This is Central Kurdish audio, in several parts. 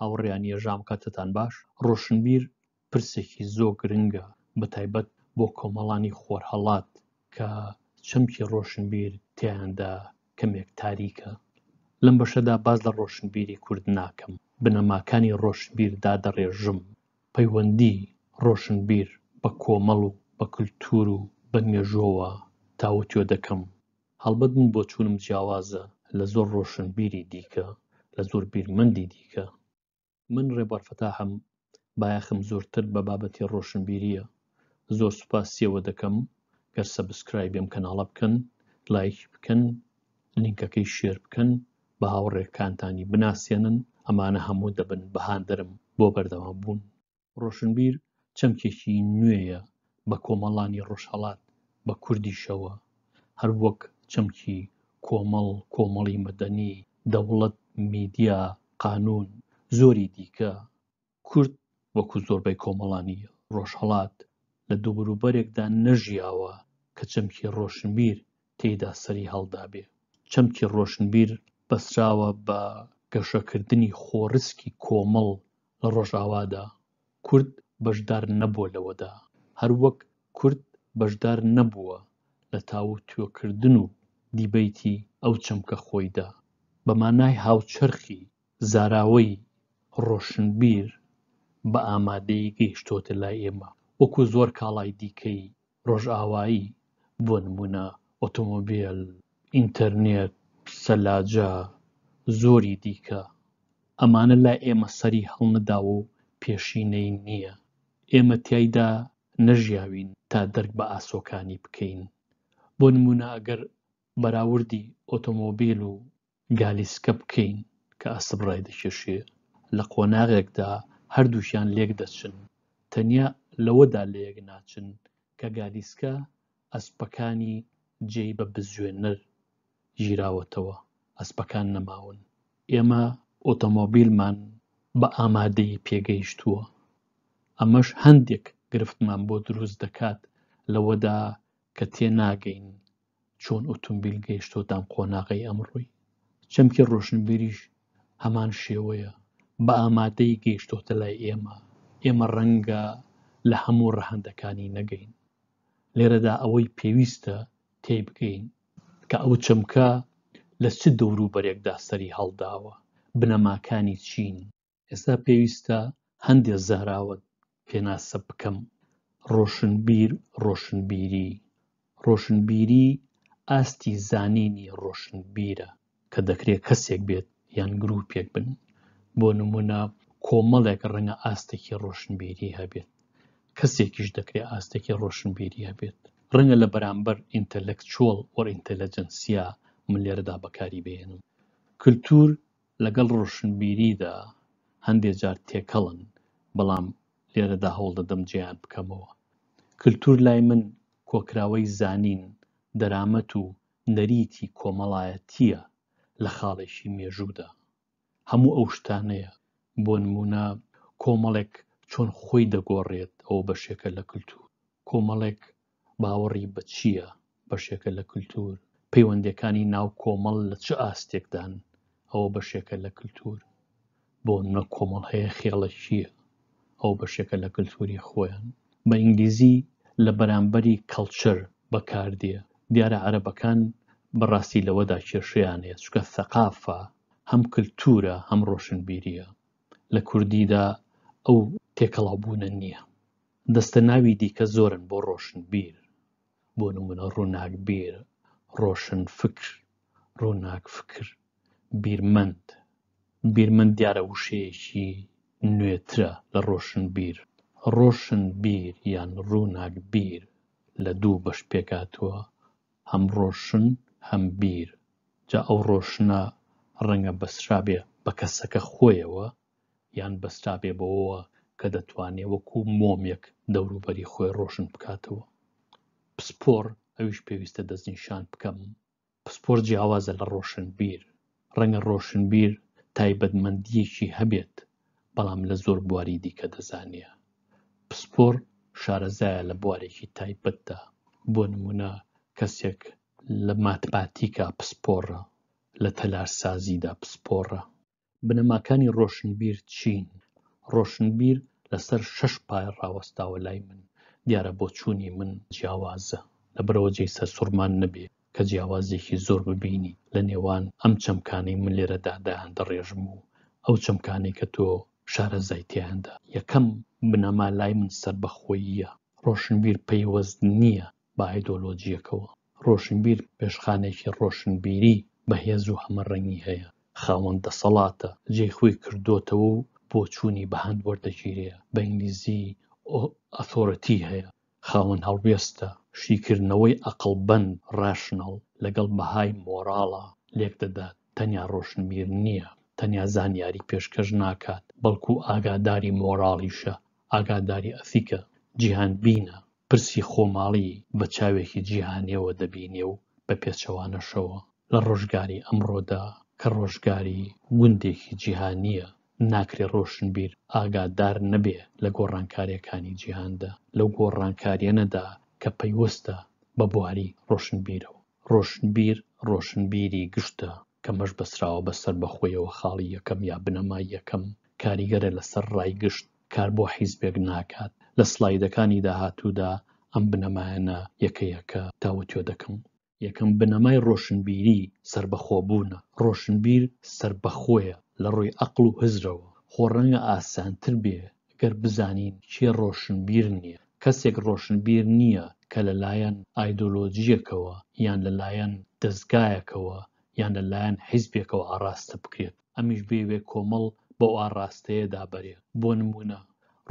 هاوڕێیان یەژام کاتتان باش ڕۆشنبیر پرسێکی زۆ گرنگە بە تایبەت بۆ کۆمەڵانی خۆرهەڵات کە چەمکی ڕۆشنبیر تیاندا کەمێک تاریکە لەم بەشەدا باز لە ڕۆشنبیری کورد ناکەم بنەماکانی ڕۆشنبیر دادەڕێژم پەیوەندی ڕۆشنبیر بە کۆمەڵ و بە کللتور و بە مێژۆوە تاوتۆ دەکەم هەڵبەت من بۆچوونم جیاوازە لە زۆر ڕۆشنبیری دیکە، لە زۆر بیرمەندی دیکە. من ڕێبوار فەتاحم، بایەخم زۆرتر بە بابەتی ڕۆشنبیرییە. زۆر سوپاسی ئەوە دەکەم گەر سەبسکرایبی ئەم کەناڵە بکەن، لایکی بکەن، لینکەکەی شێر بکەن، بە هاوڕێکانتانی بناسێنن، ئەمانە هەموو دەبن بە هاندەرم بۆ بەردەوامبوون. ڕۆشنبیر چەمکێکی نوێیە بە کۆمەڵانی ڕۆژهەڵات بە کوردیشەوە، هەر وەک چەمکی کۆمەڵ، کۆمەڵی مەدەنی، دەوڵەت، میدیا، قانوون، زۆری دیکە، کورد وەکو زۆربەی کۆمەڵانی ڕۆژهەڵات لە دووروبەرێکدا نەژیاوە کە چەمکی ڕۆشنبیر تێیدا سەری هەڵدابێ. چەمکی ڕۆشنبیر بەستراوە بە گەشەکردنی خۆڕسکی کۆمەڵ لە ڕۆژاوادا کورد بەشدار نەبووە لەوەدا هەروەک کورد بەشدار نەبووە لە تاووتوێکردن و دیبەیتی ئەو چەمکە خۆیدا بە مانای هاوچەرخی زاراوەی ڕۆشنبیر بە ئامادەیی گەیشتۆتە لای ئێمە وەکو زۆر کاڵای دیکەی ڕۆژئاوایی، بۆ نموونە ئۆتۆمۆبێل، ئینتەرنێت، سەلاجە، زۆری دیکە. ئەمانە لای ئێمە سەری هەڵنەداوە و پێشینەی نییە. ئێمە تیایدا نەژیاوین تا دەرک بە ئاسۆکانی بکەین. بۆ نموونە ئەگەر بەراوردی ئۆتۆمۆبیل و گالیسکە بکەین کە ئەسپ ڕایدەکێشێ، لە قۆناغێکدا هەردووکیان لێک دەچن، تەنیا لەوەدا لەیەک ناچن کە گالیسکە ئەسپەکانی جێی بە بزوێنەر گیراوەتەوە، ئەسپەکان نەماون. ئێمە ئۆتۆمۆبیلمان بە ئامادەیی پێگەیشتووە، ئەمەش هەندێک گرفتمان بۆ دروست دەکات لەوەدا کە تێناگەین چۆن ئۆتۆمبیل گەیشتۆتە ئەم قۆناغەی ئەمڕۆی؟ چەمکی ڕۆشنبیریش هەمان شێوەیە، بە ئامادەیی گەیشتۆتە لای ئێمە، ئێمە ڕەنگە لە هەموو ڕەهەندەکانی نەگەین. لێرەدا ئەوەی پێویستە تێیبگەین، کە ئەو چەمکە لە چ دەوروبەرێکدا سەریهەڵداوە، بنەماکانی چین؟ ئێستا پێویستە هەندێ زاراوەت پێناسە بکەم ڕۆشنبیر ڕۆشنبیری ڕۆشنبیری ئاستی زانینی ڕۆشنبیرە کە دەکرێت کەسێک بێت یان گرروپێک بن بۆ نمونە کۆمەڵێک ڕەنگە ئاستێکی ڕۆشنبیری هەبێت کەسێکیش دەکرێت ئاستێکی ڕۆشنبیری هەبێت ڕەنگە لە بەرامبەر ئینتەلەکچۆڵ وەئینتەلەجنسیا من لێرەدا بەکاری بێنم کللتور لەگەڵ ڕۆشنبیریدا هەندێ جار تێکەڵن، بەڵام لێرەدا هەوڵ دەدەم جێیان بکەمەوە. کلتور لای من کۆکراوەی زانین، دەرامەت و نەریتی کۆمەڵایەتییە لە خاڵێکی مێژوودا. هەموو ئەو شتانەیە. بۆ نموونە کۆمەڵێک چۆن خۆی دەگۆڕێت ئەوە بەشێکە لە کلتور. کۆمەڵێک باوەڕی بە چییە، بەشێکە لە کلتوور، پەیوەندییەکانی ناو کۆمەڵ لە چ ئاستێکدان، ئەوە بەشێکە لە کلتوور، بۆ نە کۆمەڵ هەیە خێڵە کییە، ئەوە بەشێکە لە کلتووری خۆیان. بە ئینگلیزی لە بەرامبەری کەڵچەر بەکار دێ، دیارە عەرەبەکان بە ڕاستی لەوەدا کێشەیان هەیە، چونکە ثەقافە هەم کلتوورە هەم ڕۆشنبیرییە، لە کوردیدا ئەو تێکەڵاوبوونە نییە، دەستەناوی دیکە زۆرن بۆ ڕۆشنبیر، بۆ نموونە ڕووناکبیر، ڕۆشنفکر، ڕووناکفکر، بیرمەند. بیرمەند دیارە وشەیەکی نوێترە لە ڕۆشنبیر. ڕۆشنبیر یان ڕووناکبیر لە دوو بەش پێکهاتووە، هەم ڕۆشن هەم بیر. جا ئەو ڕۆشنە ڕەنگە بەسترابێ بە کەسەکە خۆیەوە یان بەسترابێ بەوەوە کە دەتوانێ وەکو مۆمێک دەوروبەری خۆی ڕۆشن بکاتەوە پسپۆر ئەویش پێویستە دەستنیشان بکەم پسپۆر جیاوازە لە ڕۆشنبیر ڕەنگە ڕۆشنبیر تایبەتمەندیەکی هەبێت بەڵام لە زۆر بواری دیکە دەزانە پسپۆر شارەزایە لە بوارێکی تایبەتدا بۆ نمونە کەسێک لە ماتماتیکا پسپۆڕە لە تەلارسازیدا پسپۆڕە بنەماکانی ڕۆشنبیر چین؟ ڕۆشنبیر لەسەر شەش پایە ڕاوەستاوە لای من دیارە بۆچوونی من جیاوازە لەبەرەوە جێی سەرسوڕمان نەبێ کە جیاوازێکی زۆر ببینی لە نێوان ئەم چەمکانەی من لێرەدا دایان دەڕێژم و ئەو چەمکانەی کە تۆ شارەزای تیاندا یەکەم بنەما لای من سەربەخۆییە ڕۆشنبیر پەیوەست نییە بە ئایدۆلۆجیەکەوە ڕۆشنبیر پێشخانێکی ڕۆشنبیری بەهێز و هەمەڕەنگی هەیە، خاوەن دەسەڵاتە، جێی خۆی کردۆتەوە و بۆچوونی بەهەند وەردەگیرێ، بە ئینگلیزی، Authority، هەیە، خاوەن هەڵوێستە، شیکردنەوەی ئەقڵبەند، Rational، لەگەڵ بەهای مۆراڵا لێک دەدات، تەنیا ڕۆشنبیر نییە، تەنیا زانیاری پێشکەش ناکات، بەڵکوو ئاگاداری مۆراڵیشە، ئاگاداری ئەثیکە، جیهانبینە، پرسی خۆماڵی بە چاوێکی جیهانییەوە دەبینێ و بە پێچەوانەشەوە لە ڕۆژگاری ئەمڕۆدا کە ڕۆژگاری گوندێکی جیهانییە، ناکرێ ڕۆشنبیر ئاگادار نەبێ لە گۆڕانکارییەکانی جیهاندا، لەو گۆڕانکارییەنەدا کە پەیوەستە بە بواری ڕۆشنبیرەوە. ڕۆشنبیر ڕۆشنبیری گشتە کە مەش بەستراوە بە سەربەخۆیەوە خاڵی یەکەم یا بنەمای یەکەم کاریگەرە لەسەر ڕای گشت، کار بۆ حیزبێک ناکات. لە سڵایدەکانی داهاتوودا ئەم بنەمایانە یەکە یەکە تاوتوێ دەکەم. یەکەم بنەمای ڕۆشنبیری سەربەخۆبوونە. ڕۆشنبیر سەربەخۆیە لە ڕووی عەقڵ و هزرەوە. خۆ ڕەنگە ئاسانتر بێ گەر بزانین کێ ڕۆشنبیر نییە. کەسێک ڕۆشنبیر نییە کە لە لایەن ئایدۆلۆژییەکەوە یان لە لایەن دەزگایەکەوە یان لە لایەن حیزبێکەوە ئاڕاستە بکرێت. ئەمیش بیەوێ کۆمەڵ بەو ئاڕاستەیەدا بەرێ. بۆ نموونە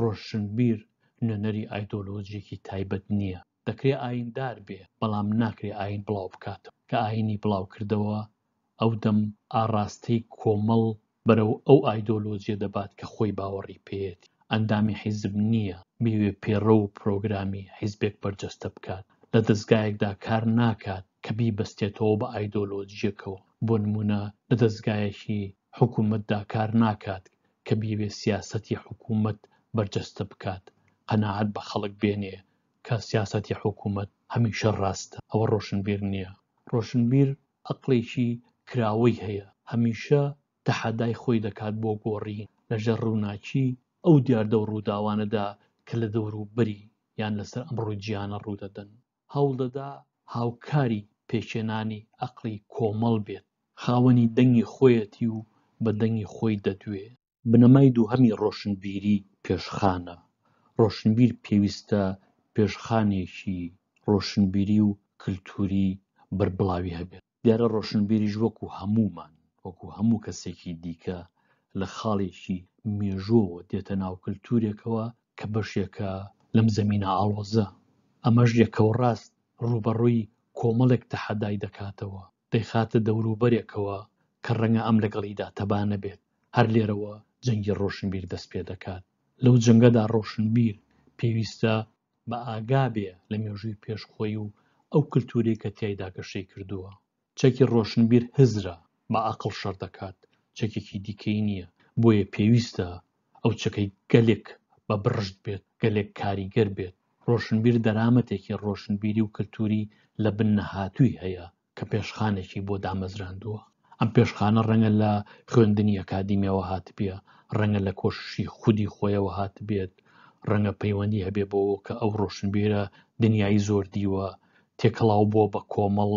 ڕۆشنبیر نوێنەری ئایدۆلۆژییەکی تایبەت نییە. دەکرێ ئاییندار بێ، بەڵام ناکرێ ئایین بڵاو بکاتەوە. کە ئایینی بڵاو کردەوە، ئەو دەم ئاڕاستەی کۆمەڵ بەرەو ئەو ئایدۆلۆژییە دەبات کە خۆی باوەڕی پێیەتی. ئەندامی حیزب نییە بیوێ پێڕەو و پرۆگرامی حیزبێک بەرجەستە بکات، لە دەزگایەکدا کار ناکات کە بیبەستێتەوە بە ئایدۆلۆجییەکەوە، بۆ نموونە لە دەزگایەکی حکوومەتدا کار ناکات کە بیوێ سیاسەتی حکوومەت بەرجەستە بکات، قەناعەت بە خەڵک بێنێ کە سیاسەتی حکوومەت هەمیشە ڕاستە، ئەوە ڕۆشنبیر نییە. ڕۆشنبیر ئەقڵێکی کراوەی هەیە، هەمیشە تەحەدای خۆی دەکات بۆ گۆڕین لەژێر ڕووناکیی ئەو دیاردە و ڕووداوانەدا کە لە دەوروبەری یان لەسەر ئەم ڕووجییانە ڕوودەدەن، هەوڵدەدا هاوکاری پێکهێنانی ئەقڵی کۆمەڵ بێت، خاوەنی دەنگی خۆیەتی و بە دەنگی خۆی دەدوێ. بنەمای دووهەمی ڕۆشنبیری پێشخانە، ڕۆشنبیر پێویستە پێشخانێکی ڕۆشنبیری و کلتووری بەربڵاوی هەبێت. دیارە ڕۆشنبیریش وەکو هەموومان وەکو هەموو کەسێکی دیکە لە خاڵێکی مێژۆوە دێتە ناو کللتورێکەوە کە بەشێکە لەم زمینە ئاڵۆزە ئەمەش یەکەوە ڕاست ڕوبەڕووی کۆمەڵێک تەحەدای دەکاتەوە دەیخاتە دەوروبەرێکەوە کە ڕەنگە ئەم لەگەڵیدا تەبانە بێت هەر لێرەوە جەنگی ڕۆشنبیر دەست پێ دەکات لەو جەنگەدا ڕۆشنبیر پێویستە بەئاگا بێ لە مێژووی پێش خۆی و ئەو کلتوورەی کە تیایدا گەشەی کردووە. چەکی ڕۆشنبیر هزرە، بە ئەقڵ شەڕ دەکات، چەکێکی دیکەی نییە، بۆیە پێویستە ئەو چەکەی گەلێک بە بڕشت بێت، گەلێک کاریگەر بێت. ڕۆشنبیر دەرامەتێکی ڕۆشنبیری و کلتووری لە بن نەهاتووی هەیە، کە پێشخانێکی بۆ دامەزراندووە ئەم پێشخانە ڕەنگە لە خوێندنی ئەکادیمیەوە هاتبێ ڕەنگە لە کۆششی خودی خۆیەوە هاتبێت ڕەنگە پەیوەندی هەبێ بۆ کە ئەو ڕۆشنبیرە دنیای زۆر دیوە تێکەڵاو بۆ بە کۆمەڵ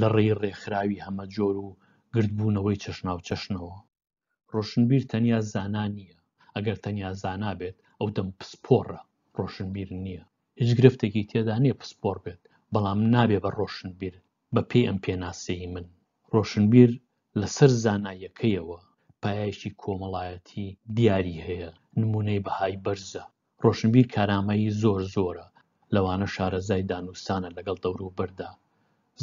لە ڕێی ڕێکخراوی هەمە جۆر و گردبوونەوەی چەشناو چەشنەوە ڕۆشنبیر تەنیا زانا نییە ئەگەر تەنیا زانا بێت ئەو دەم پسپۆڕە ڕۆشنبیر نییە هیچ گرفتێکی تێدا نییە پسپۆڕ بێت بەڵام نابێ بە ڕۆشنبیر بە پێی ئەم پێناسەی من ڕۆشنبیر لەسەر زانایەکەیەوە پایەکی کۆمەڵایەتی دیاری هەیە نمونەی بەهای بەرزە ڕۆشنبیر کارامەیی زۆر زۆرە، لەوانە شارەزای دانوستانە لەگەڵ دەوروبەردا،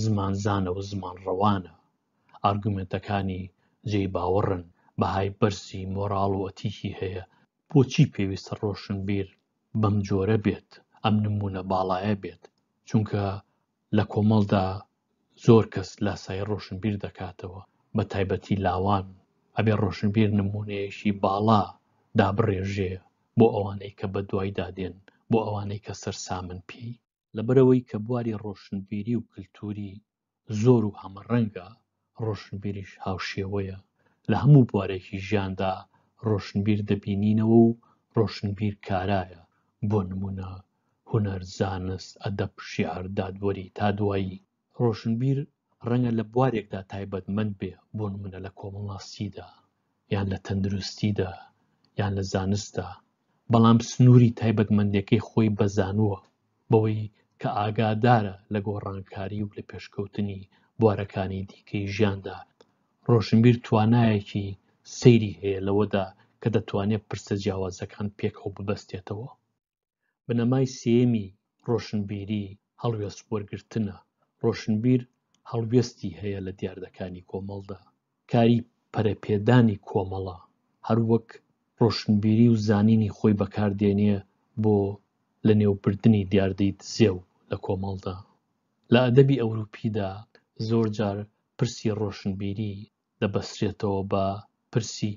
زمانزانە و زمانڕەوانە، ئارگومێنتەکانی جێی باوەڕن، بەهای بەرزی مۆراڵ و ئەتیکی هەیە. بۆچی پێویستە ڕۆشنبیر بەم جۆرە بێت، ئەم نموونە باڵایە بێت؟ چونکە لە کۆمەڵدا زۆر کەس لاسایی ڕۆشنبیر دەکاتەوە، بە تایبەتی لاوان، ئەبێ ڕۆشنبیر نموونەیەکی باڵا دابڕێژێ بۆ ئەوانەی کە بە دوایدا دێن، بۆ ئەوانەی کە سەرسامن پێی. لەبەرئەوەی کە بواری ڕۆشنبیری و کلتووری زۆر و هەمەڕەنگە، ڕۆشنبیریش هاوشێوەیە، لە هەموو بوارێکی ژیاندا ڕۆشنبیر دەبینینەوە و ڕۆشنبیر کارایە، بۆ نموونە، هونەر، زانست، ئەدەب، شیعر، دادوەری، تا دوایی. ڕۆشنبیر ڕەنگە لە بوارێکدا تایبەتمەند بێ، بۆ نموونە لە کۆمەڵناسیدا، یان لە تەندروستیدا یان لە زانستدا بەڵام سنووری تایبەتمەندەکەی خۆی بەزانووە بەوەی کە ئاگادارە لە گۆڕانکاری و لە پێشکەوتنی بوارەکانی دیکەی ژیاندا ڕۆشنبیر توانایەکی سەیری هەیە لەوەدا کە دەتوانێت پرسە جیاوازەکان پێکەوە ببەستێتەوە بنەمای سێیەمی ڕۆشنبیری هەڵوێست وەرگرتنە ڕۆشنبیر هەڵوێستی هەیە لە دیاردەکانی کۆمەڵدا کاری پەرەپێدانی کۆمەڵە هەروەک ڕۆشنبیری و زانینی خۆی بەکاردێنێ بۆ لە نێوبردنی دیاردەی دزێ و لە کۆمەڵدا لە ئەدەبی ئەوروپیدا زۆر جار پرسی ڕۆشنبیری دەبەسترێتەوە بە پرسی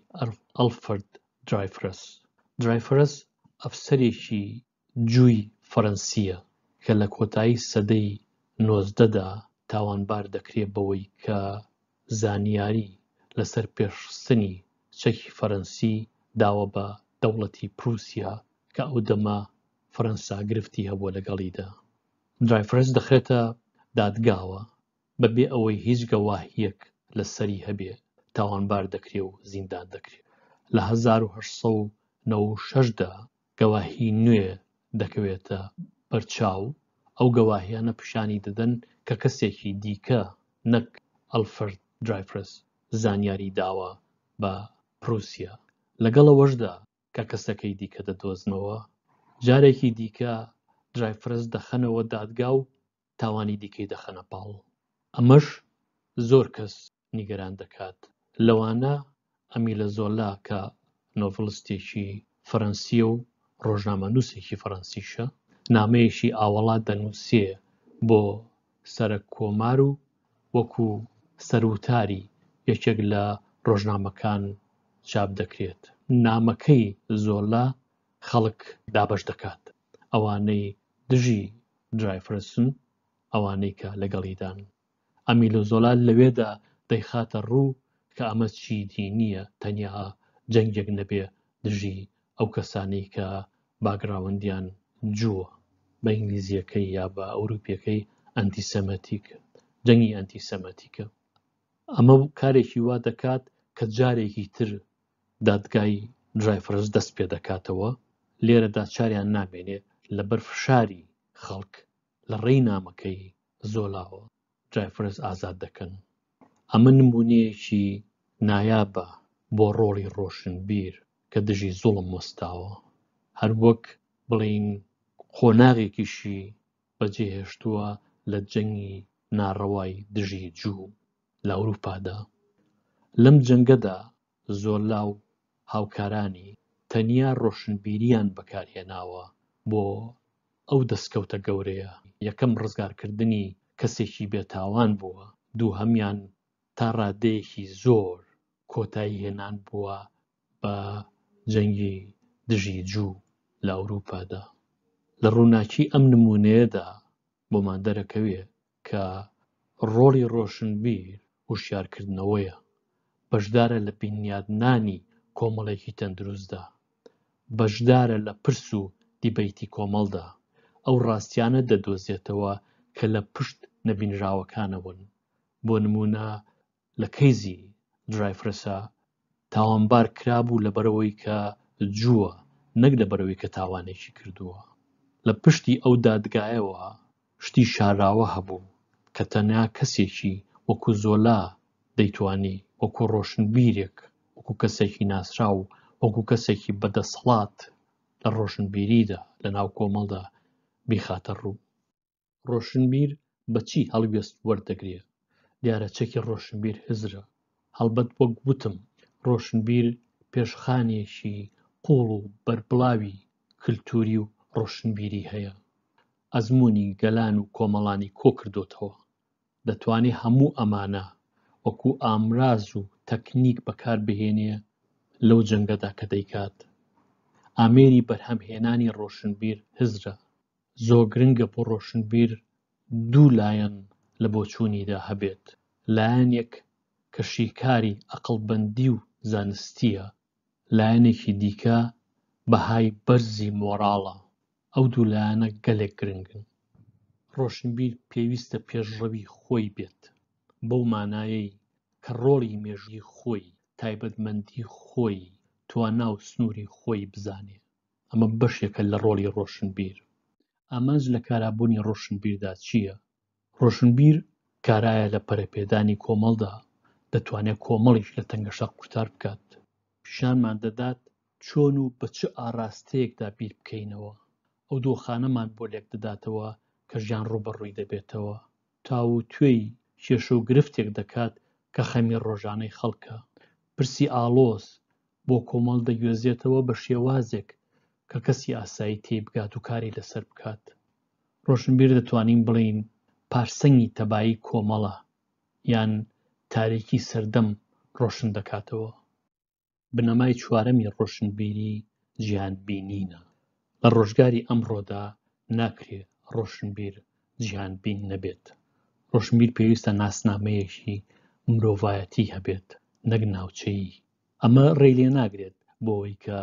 ئەلفرد درایفرەس. درایفرەس ئەفسەرێکی جووی فەرەنسییە کە لە کۆتایی سەدەی نۆزدەدا تاوانبار دەکرێت بەوەی کە زانیاری لەسەر پێشخستنی چەکی فەرەنسی داوە بە دەوڵەتی پروسیا کە ئەو دەمە فەرەنسا گرفتی هەبووە لەگەڵیدا. درایفرەس دەخرێتە دادگاوە بە بێ ئەوەی هیچ گەواهیەک لە سەری هەبێ تاوانبار دەکرێ و زیندان دەکرێ. لە هەزار و هەشت سەد و نەوە و شەش دا گەواهی نوێ دەکەوێتە بەر چاو، ئەو گەواهیانە پیشانی دەدەن کە کەسێکی دیکە نەک ئەلفرد درایفرس زانیاری داوە بە پروسیا. لەگەڵ ئەوەشدا کە کەسەکەی دیکە دەدۆزنەوە، جارێکی دیکە درایفرس دەخەنەوە دادگا و تاوانی دیکەی دەخەنە پاڵ ئەمەش زۆر کەس نیگەران دەکات لەوانە ئەمیلە زۆلا کە نۆڤڵستێکی فەرەنسیە و ڕۆژنامە نووسێکی فەرەنسیشە نامەیەکی ئاوەڵا دەنووسێ بۆ سەرک کۆمار و وەکو سەروتاری یەکێک لە ڕۆژنامەکان چاپ دەکرێت نامەکەی زۆلا خەڵک دابش دەکات ئەوانەی دژی جایفرسن ئەوانەی کە لەگەڵیدان. ئەمیلۆ زۆلا لەوێدا دەیخاتە ڕوو کە ئەمە چیدی نییە تەنیا جەنگێک نەبێ دژی ئەو کەسانەی کە باکگراوندیان جووە، بە ئینگلیزییەکەی یا بە ئەوروپییەکەی ئەنتیسێمەتیک، جەنگی ئەنتیسێمەتیکە. ئەمە کارێکی وا دەکات کە جارێکی تر دادگای درایفرس دەست پێدەکاتەوە، لێرەدا چاریان نامێنێ لەبەر فشاری خەڵک لە ڕێی نامەکەی زۆلاوە درایفرس ئازاد دەکەن. ئەمە نمونەیەکی نایابە بۆ ڕۆڵی ڕۆشنبیر کە دژی زوڵم وەستاوە. هەر وەک بڵێین قۆناغێکیشی بەجێهێشتووە لە جەنگی ناڕەوای دژی جوو لە ئەوروپادا لەم جەنگەدا زۆلا و هاوکارانی تەنیا ڕۆشنبیرییان بەکارهێناوە بۆ ئەو دەستکەوتە گەورەیە، یەکەم ڕزگارکردنی کەسێکی بێتاوان بووە، دووهەمیان تا ڕادەیەکی زۆر کۆتایی هێنان بووە بە جەنگی دژی جوو لە ئەوروپادا. لە ڕووناکی ئەم نموونەیەدا بۆمان دەرەکەوێ کە ڕۆڵی ڕۆشنبیر هوشیارکردنەوەیە، بەشدارە لە بینیادنانی کۆمەڵێکی تەندروستدا، بەشدارە لە پرس و دیبەیتی کۆمەڵدا، ئەو ڕاستیانە دەدۆزێتەوە کە لە پشت نەبینراوەکانەوەن، بۆ نموونە لە کەیزی درایفرسا تاوانبار کرابوو لەبەرەوەی کە جووە نەک لەبەرەوەی کە تاوانێکی کردووە لە پشتی ئەو دادگایەوە شتی شاراوە هەبوو کە تەنیا کەسێکی وەکو زۆلا دەیتوانی وەکو ڕۆشنبیرێک وەکو کەسێکی ناسراو وەکو کەسێکی بەدەسەڵات لە ڕۆشنبیریدا لە ناو کۆمەڵدا بیخاتە ڕوو ڕۆشنبیر بە چی هەڵوێست وەردەگرێ دیارە چەکی ڕۆشنبیر هزرە هەڵبەت وەک وتم ڕۆشنبیر پێشخانێکی قوڵ و بەربڵاوی کللتوری و ڕۆشنبیری هەیە ئەزمموی گەلان و کۆمەڵانی کۆکردوتەوە دەتوانێت هەموو ئەمانە وەکو ئامراز و تەکنیک بەکار بهێنێ لەو جەنگەدا کە دەیکات ئامێری بەرهەمهێنانی ڕۆشنبیر هزرە زۆر گرنگە بۆ ڕۆشنبیر دوو لایەن لە بۆچوونیدا هەبێت، لایەنێک کە شیکاری ئەقڵبەندی و زانستییە، لایەنێکی دیکە بەهای بەرزی مۆراڵە، ئەو دوو لایەنە گەلێک گرنگن. ڕۆشنبیر پێویستە پێشڕەوی خۆی بێت، بەو مانایەی کە ڕۆڵی مێژووی خۆی، تایبەتمەندی خۆی، توانا و سنووری خۆی بزانێ. ئەمە بەشێکە لە ڕۆڵی ڕۆشنبیر ئامانج لە کارابوونی ڕۆشنبیردا چییە ڕۆشنبیر کارایە لە پەرەپێدانی کۆمەڵدا دەتوانێت کۆمەڵیش لە تەنگەشە قورتار بکات پیشانمان دەدات چۆن و بە چ ئاراستەیەکدا بیر بکەینەوە ئەو دۆخانەمان بۆ لێک دەداتەوە کە ژیان ڕوبەڕووی دەبێتەوە تاووتوێی کێشە و گرفتێک دەکات کە خەمی ڕۆژانەی خەڵکە. پرسی ئاڵۆز بۆ کۆمەڵ دەگوێزێتەوە بە شێوازێک کە کەسی ئاسایی تێیبگات و کاری لەسەر بکات. ڕۆشنبیر دەتوانین بڵێین پارسەنگی تەبایی کۆمەڵە یان تاریکی سەردەم ڕۆشن دەکاتەوە. بنەمای چوارەمی ڕۆشنبیری جیهانبینینە. لە ڕۆژگاری ئەمڕۆدا ناکرێ ڕۆشنبیر جیهانبین نەبێت. ڕۆشنبیر پێویستە ناسنامەیەکی مرۆڤایەتی هەبێت نەک ناوچەیی. ئەمە ڕێی لێ ناگرێت بۆ ئەوەی کە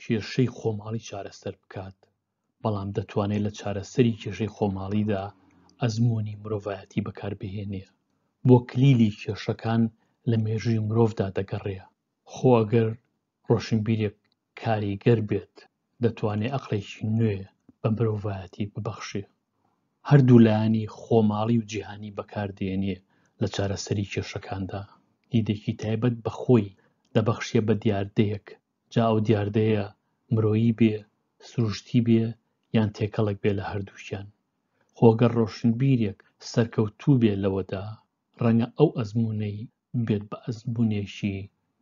کێشەی خۆماڵی چارەسەر بکات، بەڵام دەتوانێت لە چارەسەری کێشەی خۆماڵیدا ئەزموونی مرۆڤایەتی بەکاربهێنێ، بۆ کلیلی کێشەکان لە مێژووی مرۆڤدا دەگەڕێ، خۆ ئەگەر ڕۆشنبیرێک کاریگەر بێت دەتوانێ ئەقڵێکی نوێ بە مرۆڤایەتی ببەخشێ، هەردوو لایەنی خۆماڵی و جیهانی بەکاردێنێ لە چارەسەری کێشەکاندا، دیدێکی تایبەت بە خۆی دەبەخشێ بە دیاردەیەک جا ئەو دیاردەیە مرۆیی بێ، سروشتی بێ یان تێکەڵک بێ لە هەردووکیان. خۆ گەر ڕۆشنبیرێک سەرکەوتوو بێ لەوەدا، ڕەنگە ئەو ئەزموونەی بێت بە ئەزموونێکی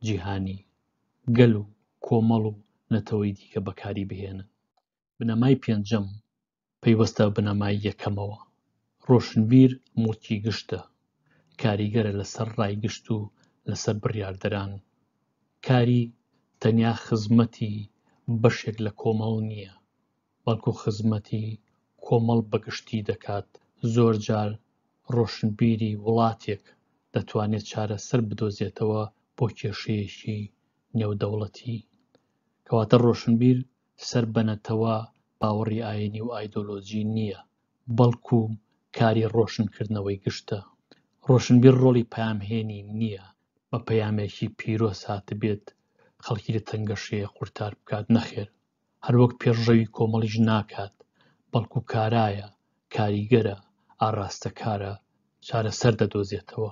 جیهانی، گەل و کۆمەڵ و نەتەوەی دیکە بەکاری بهێنن. بنەمای پێنجەم پەیوەستە بە بنەمای یەکەمەوە، ڕۆشنبیر موڵکی گشتە، کاریگەرە لەسەر ڕای گشت و لەسەر بڕیاردەران، کاری تەنیا خزمەتی بەشێک لە کۆمەڵ نییە، بەڵکو خزمەتی کۆمەڵ بە گشتی دەکات، زۆرجار ڕۆشنبیری وڵاتێک دەتوانێت چارەسەر بدۆزێتەوە بۆ کێشەیەکی نێودەوڵەتی، کەواتە ڕۆشنبیر سەر بە نەتەوە باوەڕی ئاینی و ئایدۆلۆجی نییە، بەڵکو کاری ڕۆشنکردنەوەی گشتە. ڕۆشنبیر ڕۆڵی پەیامهێنی نییە، بە پەیامێکی پیرۆز هاتبێت خەڵکی لە تەنگەشەیەک قورتار بکات، نەخێر، هەروەک پێشڕەوی کۆمەڵیش ناکات، بەڵکو کارایە، کاریگەرە، ئاڕاستەکارە، چارەسەر دەدۆزێتەوە.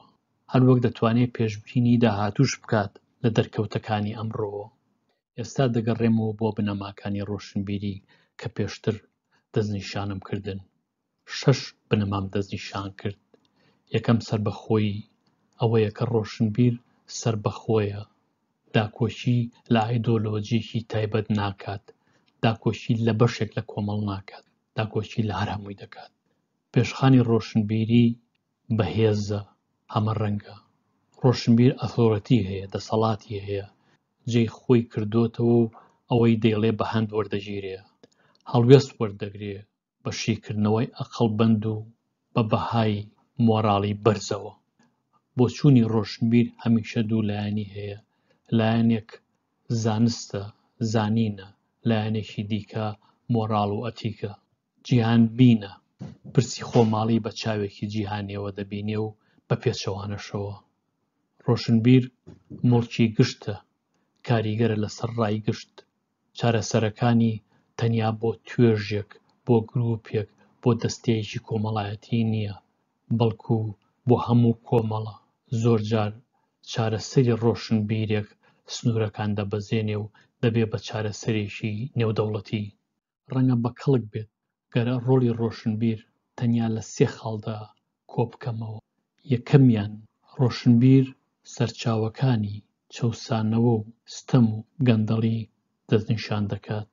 هەروەک دەتوانێت پێشبینی داهاتووش بکات لە دەرکەوتەکانی ئەمڕۆوە، ئێستا دەگەڕێمەوە بۆ بنەماکانی ڕۆشنبیری کە پێشتر دەستنیشانم کردن. شەش بنەمام دەستنیشان کرد. یەکەم سەربەخۆیی ئەوەیە کە ڕۆشنبیر سەربەخۆیە، داکۆکی لە ئایدۆلۆژیەکی تایبەت ناکات، داکۆکی لە بەشێک لە کۆمەڵ ناکات، داکۆکی لە هەر هەمووی دەکات. پێشخانی ڕۆشنبیری بەهێزە، هەمە ڕەنگە. ڕۆشنبیر ئەثۆرەتی هەیە، دەسەڵاتی هەیە، جێی خۆی کردۆتەوە و ئەوەی دەیڵێ بە هەند وەردەگیرێ، هەڵوێست وەردەگرێ بە شیکردنەوەی ئەقڵبەند و بە بەهای مۆراڵی بەرزەوە. بۆچوونی ڕۆشنبیر هەمیشە دوو لایەنی هەیە، لایەنێک زانستە، زانینە، لایەنێکی دیکە مۆراڵ و ئەتیکە. جیهانبینە، پرسی خۆماڵی بە چاوێکی جیهانییەوە دەبینێ و بە پێچەوانەشەوە. ڕۆشنبیر موڵکی گشتە، کاریگەرە لەسەر ڕای گشت. چارەسەرەکانی تەنیا بۆ توێژێک، بۆ گرووپێک، بۆ دەستەیەکی کۆمەڵایەتی نییە، بەڵکو بۆ هەموو کۆمەڵە. زۆرجار چارەسەری ڕۆشنبیرێک سنوورەکان دەبەزێنێ و دەبێ بە چارەسەرێکی نێودەوڵەتی. ڕەنگە بە کەڵک بێت گەر ڕۆڵی ڕۆشنبیر تەنیا لە سێ خاڵدا کۆ بکەمەوە یەکەمیان ڕۆشنبیر سەرچاوەکانی چەوسانەوە و ستەم و گەندەڵی دەستنیشان دەکات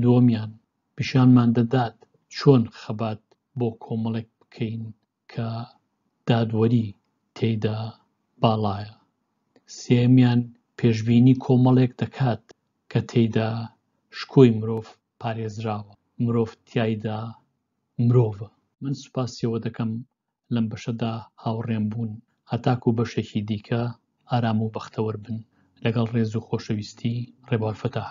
دووەمیان پیشانمان دەدات چۆن خەبات بۆ کۆمەڵێک بکەین کە دادوەری تێیدا باڵایە. سێیەمیان پێشبینی کۆمەڵێک دەکات کە تێیدا شکۆی مرۆڤ پارێزراوە، مرۆڤ تیایدا مرۆڤە. من سوپاسی ئەوە دەکەم لەم بەشەدا هاوڕێم بوون، هەتاکو بەشێکی دیکە ئارام و بەختەوەر بن. لەگەڵ ڕێز و خۆشەویستی، ڕێبوار فەتاح.